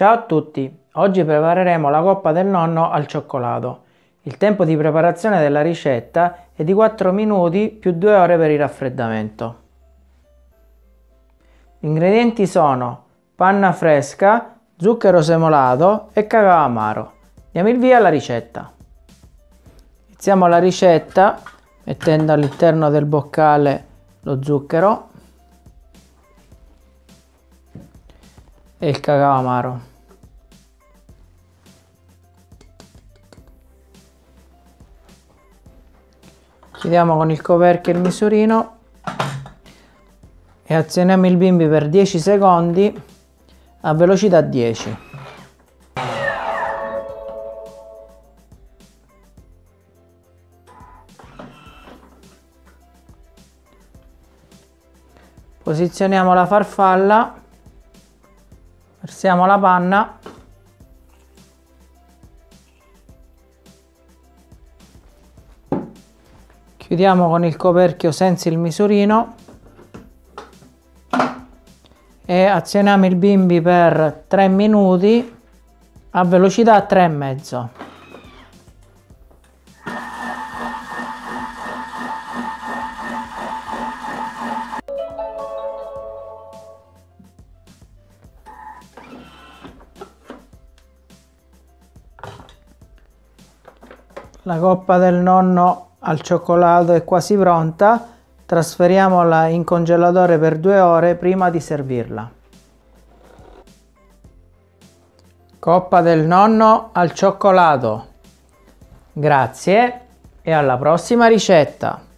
Ciao a tutti, oggi prepareremo la coppa del nonno al cioccolato. Il tempo di preparazione della ricetta è di 4 minuti più 2 ore per il raffreddamento. Gli ingredienti sono panna fresca, zucchero semolato e cacao amaro. Diamo il via alla ricetta. Iniziamo la ricetta mettendo all'interno del boccale lo zucchero e il cacao amaro. Chiudiamo con il coperchio il misurino. E azioniamo il bimbi per 10 secondi a velocità 10 posizioniamo la farfalla. Versiamo la panna chiudiamo con il coperchio senza il misurino. E azioniamo il bimbi per 3 minuti a velocità 3,5 la coppa del nonno al cioccolato è quasi pronta, trasferiamola in congelatore per due ore prima di servirla. Coppa del nonno al cioccolato. Grazie e alla prossima ricetta!